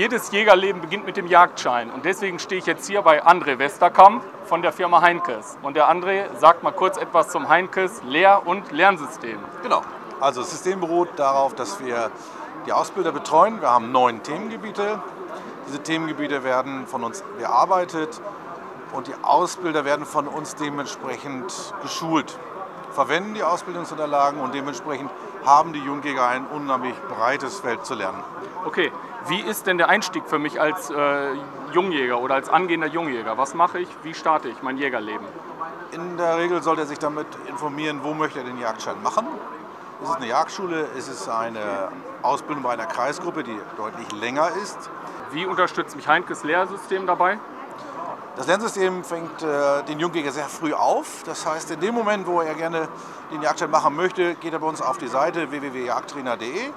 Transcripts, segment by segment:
jedes Jägerleben beginnt mit dem Jagdschein. Und deswegen stehe ich jetzt hier bei André Westerkamp von der Firma Heinkes. Und der André sagt mal kurz etwas zum Heinkes Lehr- und Lernsystem. Genau. Also das System beruht darauf, dass wir die Ausbilder betreuen. Wir haben neun Themengebiete. Diese Themengebiete werden von uns bearbeitet und die Ausbilder werden von uns dementsprechend geschult, verwenden die Ausbildungsunterlagen und dementsprechend haben die Jungjäger ein unheimlich breites Feld zu lernen. Okay, wie ist denn der Einstieg für mich als äh, Jungjäger oder als angehender Jungjäger? Was mache ich? Wie starte ich mein Jägerleben? In der Regel sollte er sich damit informieren, wo möchte er den Jagdschein machen. Ist es eine Jagdschule? Ist es eine Ausbildung bei einer Kreisgruppe, die deutlich länger ist? Wie unterstützt mich Heinkes Lehrsystem dabei? Das Lernsystem fängt äh, den Jungjäger sehr früh auf. Das heißt, in dem Moment, wo er gerne den Jagdschein machen möchte, geht er bei uns auf die Seite www.jagdtrainer.de,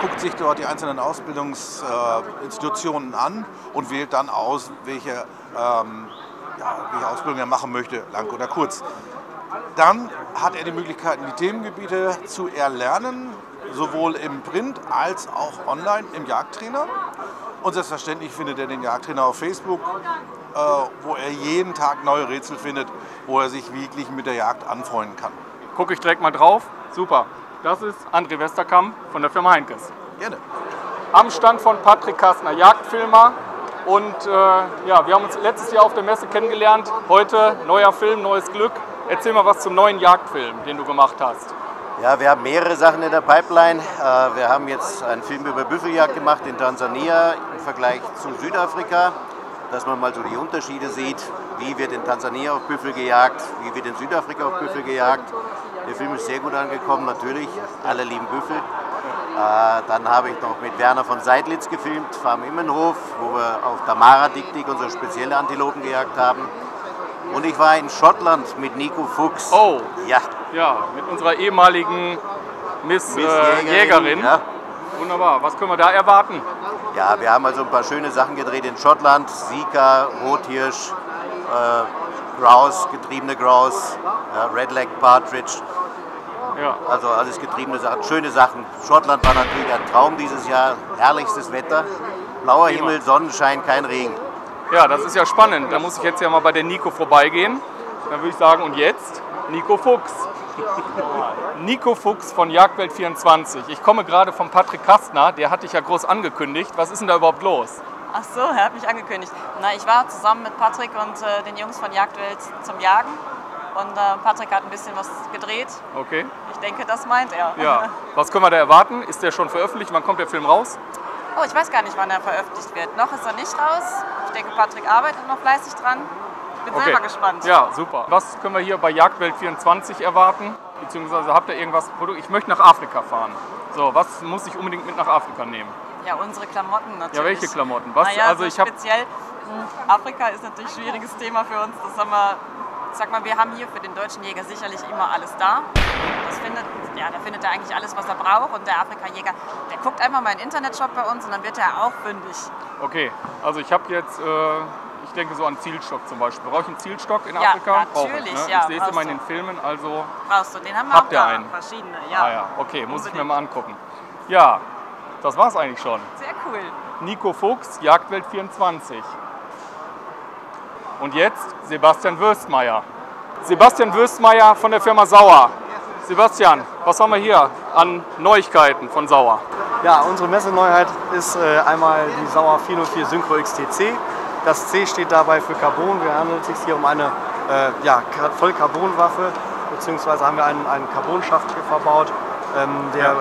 guckt sich dort die einzelnen Ausbildungsinstitutionen an und wählt dann aus, welche, ähm, ja, welche Ausbildung er machen möchte, lang oder kurz. Dann hat er die Möglichkeit, die Themengebiete zu erlernen, sowohl im Print als auch online im Jagdtrainer. Und selbstverständlich findet er den Jagdtrainer auf Facebook, äh, wo er jeden Tag neue Rätsel findet, wo er sich wirklich mit der Jagd anfreunden kann. Gucke ich direkt mal drauf. Super. Das ist André Westerkamp von der Firma Heinkes. Gerne. Am Stand von Patrick Kastner, Jagdfilmer. Und äh, ja, wir haben uns letztes Jahr auf der Messe kennengelernt. Heute neuer Film, neues Glück. Erzähl mal was zum neuen Jagdfilm, den du gemacht hast. Ja, wir haben mehrere Sachen in der Pipeline. Äh, wir haben jetzt einen Film über Büffeljagd gemacht in Tansania im Vergleich zu Südafrika, dass man mal so die Unterschiede sieht. Wie wird in Tansania auf Büffel gejagt, wie wird in Südafrika auf Büffel gejagt. Der Film ist sehr gut angekommen, natürlich. Alle lieben Büffel. Äh, dann habe ich noch mit Werner von Seidlitz gefilmt, Farm Immenhof, wo wir auf Damara Diktik unsere spezielle Antilopen gejagt haben. Und ich war in Schottland mit Nico Fuchs. Oh, Ja, ja, mit unserer ehemaligen Miss, Miss äh, Jägerin. Ja. Wunderbar. Was können wir da erwarten? Ja, wir haben also ein paar schöne Sachen gedreht in Schottland. Sika, Rothirsch, äh, Grouse, getriebene Grouse, ja, Redleg Partridge, Ja. also alles getriebene Sachen, schöne Sachen. Schottland war natürlich ein Traum dieses Jahr, herrlichstes Wetter, blauer Prima. Himmel, Sonnenschein, kein Regen. ja, das ist ja spannend. Da muss ich jetzt ja mal bei der Nico vorbeigehen. Dann würde ich sagen, und jetzt Nico Fuchs. Nico Fuchs von Jagdwelt 24. Ich komme gerade von Patrick Kastner, der hat dich ja groß angekündigt. Was ist denn da überhaupt los? Ach so, er hat mich angekündigt. Na, ich war zusammen mit Patrick und äh, den Jungs von Jagdwelt zum Jagen. Und äh, Patrick hat ein bisschen was gedreht. Okay. Ich denke, das meint er. Ja. Was können wir da erwarten? Ist der schon veröffentlicht? Wann kommt der Film raus? Oh, ich weiß gar nicht, wann er veröffentlicht wird. Noch ist er nicht raus. Ich denke, Patrick arbeitet noch fleißig dran. Bin Okay. selber gespannt. Ja, super. Was können wir hier bei Jagdwelt 24 erwarten? Beziehungsweise habt ihr irgendwas Produkt? Ich möchte nach Afrika fahren. So, was muss ich unbedingt mit nach Afrika nehmen? Ja, unsere Klamotten natürlich. Ja, welche Klamotten? Was, naja, also so ich speziell mh, Afrika ist natürlich ein schwieriges Thema für uns. Das haben wir, sag mal, wir haben hier für den deutschen Jäger sicherlich immer alles da. Das findet, ja, da findet er eigentlich alles, was er braucht. Und der Afrika-Jäger, der guckt einfach mal in den Internetshop bei uns und dann wird er auch fündig. Okay, also ich habe jetzt, äh, ich denke so an Zielstock zum Beispiel. Brauche ich einen Zielstock in Ja, Afrika? Natürlich, ich, ne? ja, Ich sehe es immer in den Filmen, also Brauchst du, den haben wir Habt auch ihr da. einen? Verschiedene, ja. ah ja, okay, muss ich mir Unbedingt. mal angucken. Ja, das war's eigentlich schon. Sehr cool. Nico Fuchs, Jagdwelt 24. Und jetzt Sebastian Würstmeier. Sebastian Würstmeier von der Firma Sauer. Sebastian, was haben wir hier an Neuigkeiten von Sauer? Ja, unsere Messeneuheit ist äh, einmal die Sauer 404 Synchro XTC. Das C steht dabei für Carbon. Wir handelt es sich hier um eine äh, ja, Vollcarbonwaffe, beziehungsweise haben wir einen, einen Carbonschaft hier verbaut, ähm, der,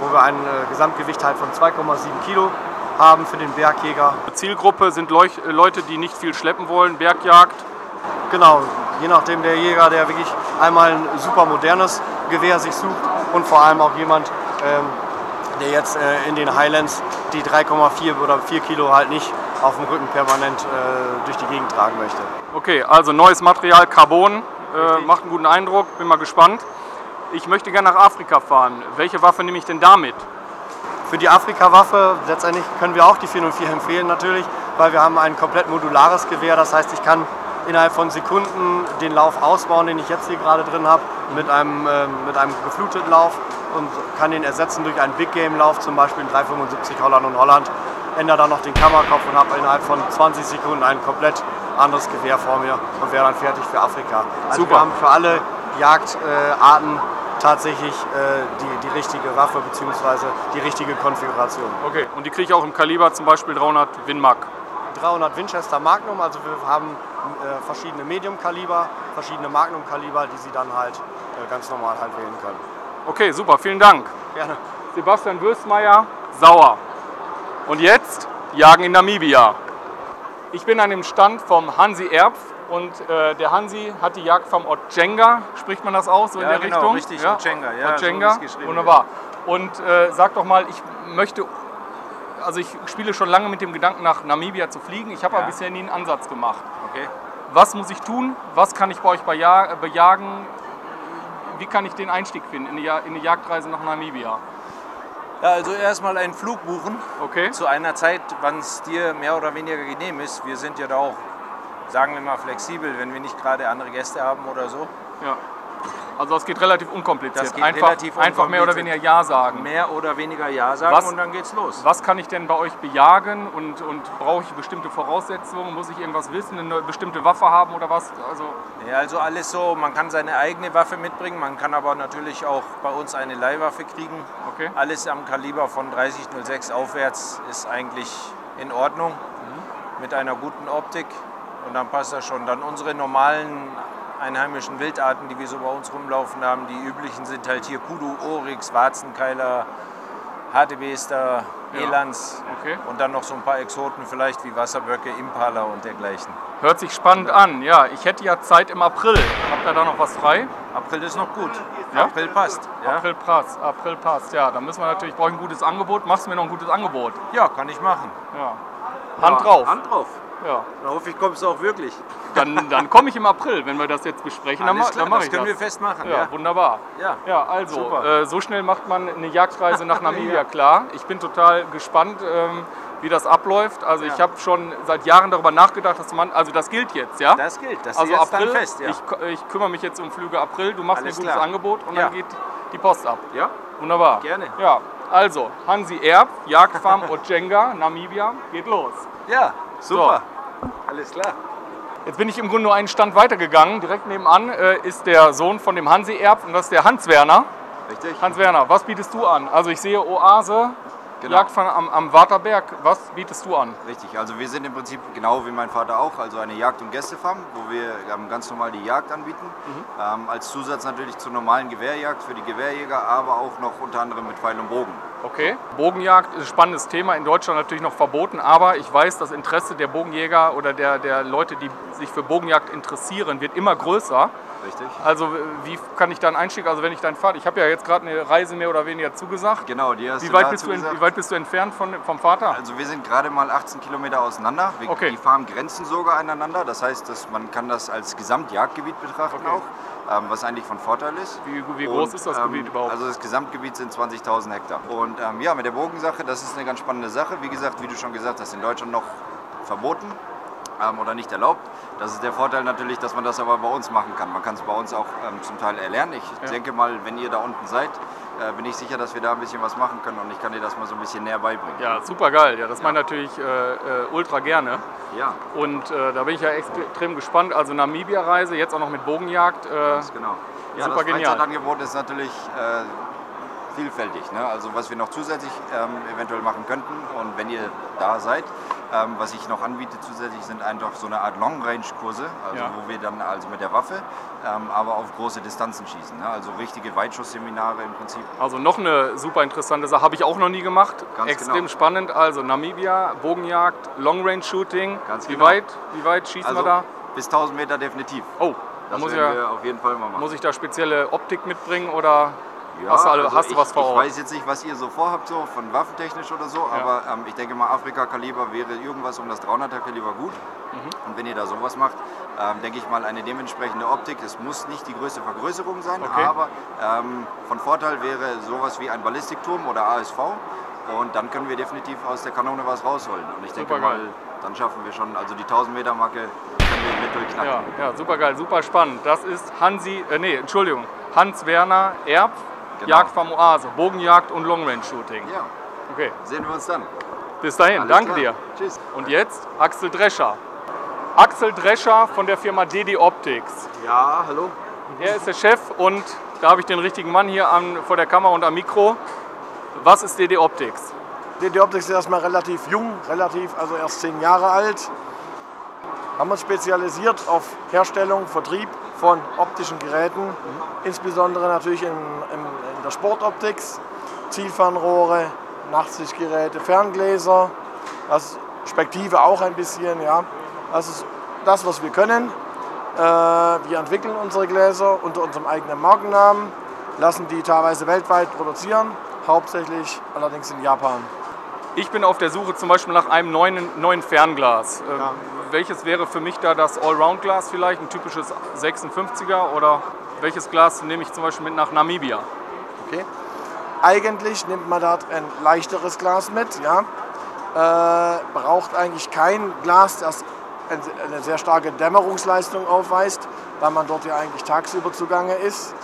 wo wir ein äh, Gesamtgewicht halt von 2,7 Kilo haben für den Bergjäger. Zielgruppe sind Leuch äh, Leute, die nicht viel schleppen wollen, Bergjagd. Genau, je nachdem der Jäger, der wirklich einmal ein super modernes Gewehr sich sucht und vor allem auch jemand, ähm, der jetzt äh, in den Highlands die 3,4 oder 4 Kilo halt nicht auf dem Rücken permanent äh, durch die Gegend tragen möchte. Okay, also neues Material, Carbon, äh, macht einen guten Eindruck, bin mal gespannt. Ich möchte gerne nach Afrika fahren. Welche Waffe nehme ich denn damit? Für die Afrika-Waffe letztendlich können wir auch die 404 empfehlen natürlich, weil wir haben ein komplett modulares Gewehr. Das heißt, ich kann innerhalb von Sekunden den Lauf ausbauen, den ich jetzt hier gerade drin habe, mit einem, ähm, mit einem gefluteten Lauf und kann den ersetzen durch einen Big Game Lauf, zum Beispiel in 375 Holland und Holland. Ändere dann noch den Kammerkopf und habe innerhalb von 20 Sekunden ein komplett anderes Gewehr vor mir und wäre dann fertig für Afrika. Also Super. wir haben für alle Jagdarten tatsächlich äh, die, die richtige Waffe bzw. die richtige Konfiguration. Okay, und die kriege ich auch im Kaliber zum Beispiel 300 Winmark. 300 Winchester Magnum, also wir haben äh, verschiedene Medium-Kaliber, verschiedene Magnum-Kaliber, die Sie dann halt äh, ganz normal halt wählen können. Okay, super, vielen Dank. Gerne. Sebastian Würstmeier, Sauer. Und jetzt Jagen in Namibia. Ich bin an dem Stand vom Hansi Erpf und äh, der Hansi hat die Jagdfarm Otjenga, spricht man das aus so Ja, in der genau, Richtung? richtig, Otjenga, ja, so Otjenga, wie es geschrieben wunderbar. Und äh, sag doch mal, ich möchte, also ich spiele schon lange mit dem Gedanken nach Namibia zu fliegen, ich habe Ja. aber bisher nie einen Ansatz gemacht. Okay. Was muss ich tun? Was kann ich bei euch beja- bejagen? Wie kann ich den Einstieg finden in die, Ja- in die Jagdreise nach Namibia? Ja, also erstmal einen Flug buchen Okay? zu einer Zeit, wann es dir mehr oder weniger genehm ist. Wir sind ja da auch, sagen wir mal, flexibel, wenn wir nicht gerade andere Gäste haben oder so. Ja. Also das geht relativ unkompliziert. Das geht einfach, relativ einfach mehr oder weniger Ja sagen. Mehr oder weniger Ja sagen Was- und dann geht's los. Was kann ich denn bei euch bejagen und, und brauche ich bestimmte Voraussetzungen? Muss ich irgendwas wissen, eine bestimmte Waffe haben oder was? Also, Ja, also alles so, man kann seine eigene Waffe mitbringen, man kann aber natürlich auch bei uns eine Leihwaffe kriegen. okay. Alles am Kaliber von 3006 aufwärts ist eigentlich in Ordnung Mhm. mit einer guten Optik und dann passt das schon. Dann unsere normalen einheimischen Wildarten, die wir so bei uns rumlaufen haben, die üblichen sind halt hier Kudu, Oryx, Warzenkeiler, Hartebeester, Ja. Elands Okay. und dann noch so ein paar Exoten vielleicht wie Wasserböcke, Impala und dergleichen. Hört sich spannend an. Ja, ich hätte ja Zeit im April. Habt ihr da noch was frei? April ist noch gut. Ja? April passt. Ja? April passt. April passt. Ja, dann müssen wir natürlich, brauche ich ein gutes Angebot. Machst du mir noch ein gutes Angebot? ja, kann ich machen. Ja. Hand drauf. Hand drauf. Ja. Dann hoffe ich, kommst du auch wirklich. Dann, dann komme ich im April, wenn wir das jetzt besprechen. Dann, Alles ma- klar, dann mache das ich können das. wir festmachen. Ja, Ja. wunderbar. Ja. Ja, also, äh, so schnell macht man eine Jagdreise nach Namibia klar. Ich bin total gespannt, ähm, wie das abläuft. Also ich Ja. habe schon seit Jahren darüber nachgedacht, dass man, also das gilt jetzt, ja? Das gilt, das also ist jetzt April, dann fest. Ja. ich, ich kümmere mich jetzt um Flüge April, du machst Alles mir ein gutes klar. Angebot und Ja. dann geht die Post ab. ja, Wunderbar. Gerne. Ja, also Hansi Erb, Jagdfarm Ojenga, Namibia, geht los. ja, super. Alles klar. Jetzt bin ich im Grunde nur einen Stand weitergegangen. Direkt nebenan äh, ist der Sohn von dem Hansi Erb und das ist der Hans Werner. Richtig? Hans Werner, was bietest du an? Also ich sehe Oase, Genau. Jagdfang am, am Waterberg. Was bietest du an? Richtig, also wir sind im Prinzip genau wie mein Vater auch, also eine Jagd- und Gästefarm, wo wir ähm, ganz normal die Jagd anbieten. Ähm, als Zusatz natürlich zur normalen Gewehrjagd für die Gewehrjäger, aber auch noch unter anderem mit Pfeil und Bogen. Okay. Bogenjagd ist ein spannendes Thema, in Deutschland natürlich noch verboten, aber ich weiß, das Interesse der Bogenjäger oder der, der Leute, die sich für Bogenjagd interessieren, wird immer größer. Richtig? Also wie kann ich da einen Einstieg, also wenn ich deinen Vater, ich habe ja jetzt gerade eine Reise mehr oder weniger zugesagt. Genau, die hast Wie du weit, bist du, ent- gesagt. wie weit bist du entfernt von, vom Vater? Also wir sind gerade mal 18 Kilometer auseinander. Wir, Okay. Die Farmen grenzen sogar aneinander. Das heißt, dass man kann das als Gesamtjagdgebiet betrachten Okay. auch, ähm, was eigentlich von Vorteil ist. Wie, wie groß Und, ist das ähm, Gebiet überhaupt? Also das Gesamtgebiet sind 20.000 Hektar. Und ähm, ja, mit der Bogensache, das ist eine ganz spannende Sache. Wie gesagt, wie du schon gesagt hast, in Deutschland noch verboten ähm, oder nicht erlaubt. Das ist der Vorteil natürlich, dass man das aber bei uns machen kann. Man kann es bei uns auch ähm, zum Teil erlernen. Ich Ja. denke mal, wenn ihr da unten seid, äh, bin ich sicher, dass wir da ein bisschen was machen können und ich kann dir das mal so ein bisschen näher beibringen. ja, super geil. Ja, das meine ich natürlich äh, äh, ultra gerne. Ja, Und äh, da bin ich ja extrem gespannt. Also Namibia-Reise, jetzt auch noch mit Bogenjagd. Äh, ganz genau. Ja, Super das. Freizeitangebot ist natürlich äh, vielfältig. Ne? Also was wir noch zusätzlich ähm, eventuell machen könnten und wenn ihr da seid, ähm, was ich noch anbiete zusätzlich sind einfach so eine Art Long-Range-Kurse, also Ja. wo wir dann also mit der Waffe, ähm, aber auf große Distanzen schießen. Ne? Also richtige Weitschussseminare im Prinzip. also noch eine super interessante Sache, habe ich auch noch nie gemacht. Ganz extrem genau. spannend. Also Namibia, Bogenjagd, Long-Range-Shooting. Ganz wie, genau. weit, wie weit schießen Also wir da? bis 1000 Meter definitiv. Oh, da Das muss, ich ja, wir auf jeden Fall mal machen. muss ich da spezielle Optik mitbringen oder Ja, hast du, also hast ich, was vor Ich weiß jetzt nicht, was ihr so vorhabt, so von waffentechnisch oder so, aber ähm, ich denke mal, Afrika-Kaliber wäre irgendwas um das 300er-Kaliber gut. Mhm. Und wenn ihr da sowas macht, ähm, denke ich mal, eine dementsprechende Optik. Es muss nicht die größte Vergrößerung sein, Okay. aber ähm, von Vorteil wäre sowas wie ein Ballistikturm oder ASV. Und dann können wir definitiv aus der Kanone was rausholen. Und ich denke mal, dann schaffen wir schon, also die 1000 Meter Marke können wir eventuell knacken. Ja, ja, super geil, super spannend. Das ist Hansi, äh, nee, Entschuldigung, Hans-Werner Erb, Genau. Jagdfarm Oase, Bogenjagd und Long-Range-Shooting. ja, Okay, sehen wir uns dann. Bis dahin, danke klar. dir. Tschüss. Und jetzt Axel Drescher. Axel Drescher von der Firma DD Optics. Ja, hallo. Er ist der Chef und da habe ich den richtigen Mann hier an, vor der Kamera und am Mikro. Was ist DD Optics? DD Optics ist erstmal relativ jung, relativ, also erst zehn Jahre alt. Haben uns spezialisiert auf Herstellung, Vertrieb von optischen Geräten, insbesondere natürlich in, in, in der Sportoptik, Zielfernrohre, Nachtsichtgeräte, Ferngläser, das Spektive auch ein bisschen, ja. Das ist das, was wir können. Äh, wir entwickeln unsere Gläser unter unserem eigenen Markennamen, lassen die teilweise weltweit produzieren, hauptsächlich allerdings in Japan. Ich bin auf der Suche zum Beispiel nach einem neuen, neuen Fernglas. Ähm, Welches wäre für mich da das Allround-Glas vielleicht, ein typisches 56er oder welches Glas nehme ich zum Beispiel mit nach Namibia? Okay. Eigentlich nimmt man dort ein leichteres Glas mit, ja. Äh, braucht eigentlich kein Glas, das ein- eine sehr starke Dämmerungsleistung aufweist, weil man dort ja eigentlich tagsüber zugange ist.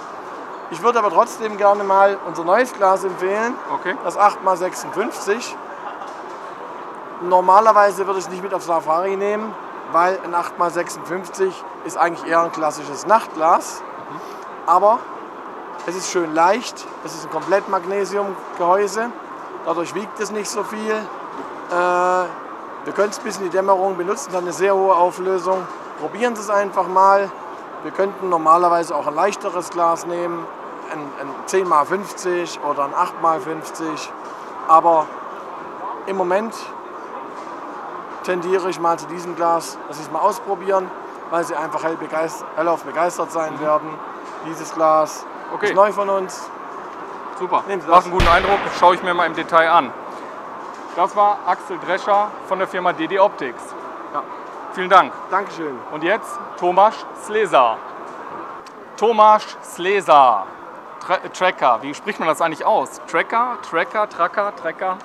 Ich würde aber trotzdem gerne mal unser neues Glas empfehlen, Okay. das 8x56. Normalerweise würde ich es nicht mit auf Safari nehmen, weil ein 8x56 ist eigentlich eher ein klassisches Nachtglas. Aber es ist schön leicht, es ist ein komplett Magnesiumgehäuse, dadurch wiegt es nicht so viel. Äh, wir können es bis in die Dämmerung benutzen, hat eine sehr hohe Auflösung. Probieren Sie es einfach mal. Wir könnten normalerweise auch ein leichteres Glas nehmen, ein, ein 10x50 oder ein 8x50. Aber im Moment tendiere ich mal zu diesem Glas, dass Sie es mal ausprobieren, weil Sie einfach hell begeistert, hellauf begeistert sein werden. Dieses Glas Okay. ist neu von uns. Super, Nehmen Sie macht das. einen guten Eindruck, schaue ich mir mal im Detail an. Das war Axel Drescher von der Firma DD Optics. Ja. Vielen Dank. Dankeschön. Und jetzt Tomasz Slesa. Tomasz Slesa. Tra Tracker, wie spricht man das eigentlich aus? Tracker, Tracker, Tracker, Tracker?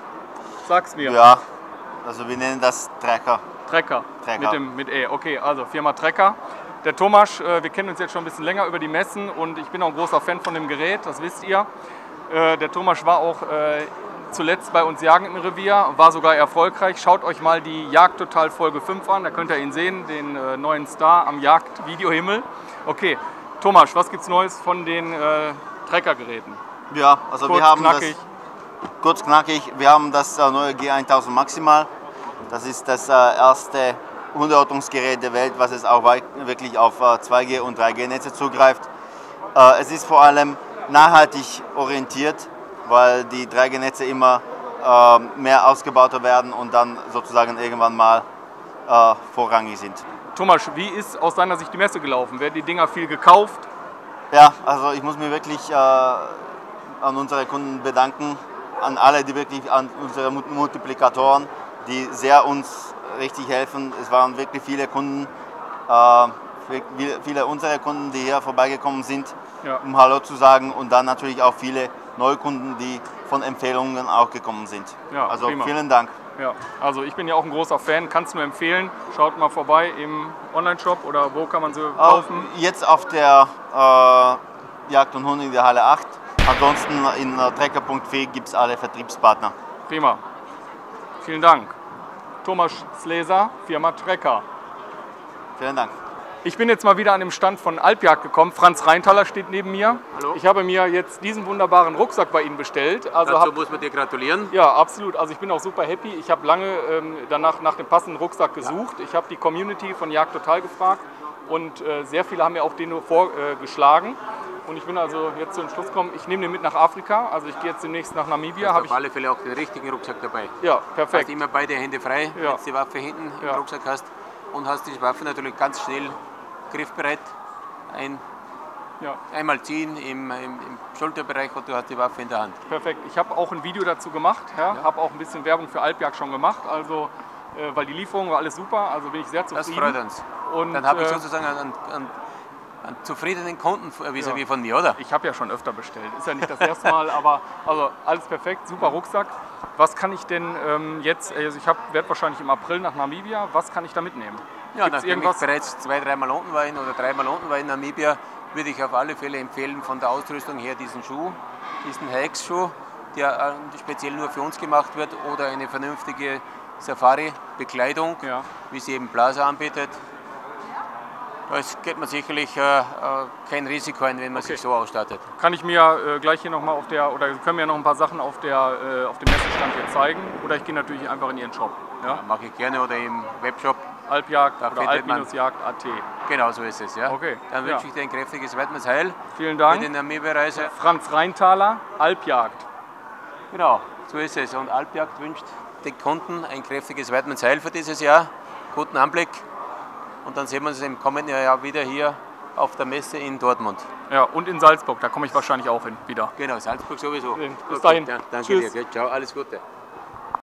Sag's mir. Ja, also wir nennen das Trecker. Trecker. Trecker. Mit, dem, mit E. Okay, also Firma Trecker. Der Thomas, äh, wir kennen uns jetzt schon ein bisschen länger über die Messen und ich bin auch ein großer Fan von dem Gerät, das wisst ihr. Äh, Der Thomas war auch äh, zuletzt bei uns Jagen im Revier, war sogar erfolgreich. Schaut euch mal die Jagd Total Folge 5 an, da könnt ihr ihn sehen, den neuen Star am Jagdvideohimmel. Okay, Thomas, was gibt's Neues von den äh, Treckergeräten? Ja, also Kurz, wir haben knackig. das kurz knackig. Wir haben das neue G1000 Maximal. Das ist das äh, erste Hundeortungsgerät der Welt, was es auch wirklich auf äh, 2G und 3G-Netze zugreift. Äh, es ist vor allem nachhaltig orientiert, weil die 3G-Netze immer äh, mehr ausgebauter werden und dann sozusagen irgendwann mal äh, vorrangig sind. Thomas, wie ist aus deiner Sicht die Messe gelaufen? Werden die Dinger viel gekauft? Ja, also ich muss mich wirklich äh, an unsere Kunden bedanken, an alle, die wirklich an unsere Multiplikatoren, die sehr uns richtig helfen. Es waren wirklich viele Kunden, äh, viel- viele unserer Kunden, die hier vorbeigekommen sind, Ja. um Hallo zu sagen und dann natürlich auch viele Neukunden, die von Empfehlungen auch gekommen sind. Ja, also prima. vielen Dank. Ja, also ich bin ja auch ein großer Fan, kann es nur empfehlen. Schaut mal vorbei im Online-Shop oder wo kann man sie Auch kaufen? jetzt auf der äh, Jagd und Hund in der Halle 8. Ansonsten in äh, trecker.de gibt es alle Vertriebspartner. Prima. Vielen Dank. Thomas Sleser, Firma Trecker. Vielen Dank. Ich bin jetzt mal wieder an dem Stand von Alpjagd gekommen. Franz Reintaler steht neben mir. Hallo. Ich habe mir jetzt diesen wunderbaren Rucksack bei Ihnen bestellt. Also Dazu hab, muss man dir gratulieren. ja, absolut. Also ich bin auch super happy. Ich habe lange ähm, danach nach dem passenden Rucksack gesucht. Ich habe die Community von Jagd Total gefragt und äh, sehr viele haben mir auch den nur vorgeschlagen. Und ich bin also jetzt zu dem Schluss gekommen, ich nehme den mit nach Afrika. Also ich gehe jetzt demnächst nach Namibia. Hast auf alle Fälle auch den richtigen Rucksack dabei. ja, Hast perfekt. immer beide Hände frei, Ja. wenn du die Waffe hinten Ja. im Rucksack hast und hast die Waffe natürlich ganz schnell griffbereit. Ein, Ja. einmal ziehen im, im, im Schulterbereich und du hast die Waffe in der Hand. Perfekt. Ich habe auch ein Video dazu gemacht. Ja? Habe auch ein bisschen Werbung für Alpjagd schon gemacht. Also, äh, weil die Lieferung war alles super. Also bin ich sehr Das zufrieden. freut uns. Und, Dann habe ich äh, sozusagen einen, einen, einen zufriedenen Kunden vis-à-vis von mir, oder? Ich habe ja schon öfter bestellt. Ist ja nicht das erste Mal, aber also alles perfekt, super Rucksack. Was kann ich denn ähm, jetzt, also ich werde wahrscheinlich im April nach Namibia, was kann ich da mitnehmen? Ja, Gibt's nachdem irgendwas? ich bereits zwei, dreimal unten war in, oder dreimal unten war in Namibia, würde ich auf alle Fälle empfehlen, von der Ausrüstung her diesen Schuh, diesen Hikes-Schuh, der äh, speziell nur für uns gemacht wird, oder eine vernünftige Safari-Bekleidung, Ja. wie sie eben Plaza anbietet. Da ist- geht man sicherlich äh, äh, kein Risiko ein, wenn man sich so ausstattet. Kann ich mir äh, gleich hier nochmal auf der, oder können mir noch ein paar Sachen auf, der, äh, auf dem Messestand hier zeigen. Oder ich gehe natürlich einfach in Ihren Shop. Ja? Mache ich gerne oder im Webshop. Alpjagd Da oder alp-jagd.at. Genau so ist es. Ja. Okay, Dann ja. wünsche ich dir ein kräftiges weiteres Heil Vielen Dank. die Namibia-Reise. Franz Reintaler, Alpjagd. Genau, so ist es. Und Alpjagd wünscht den Kunden ein kräftiges weiteres Heil für dieses Jahr. Guten Anblick. Und dann sehen wir uns im kommenden Jahr wieder hier auf der Messe in Dortmund. Ja, und in Salzburg, da komme ich wahrscheinlich auch hin wieder. Genau, Salzburg sowieso. Bis Okay, dahin. danke Tschüss. dir. Ciao, alles Gute.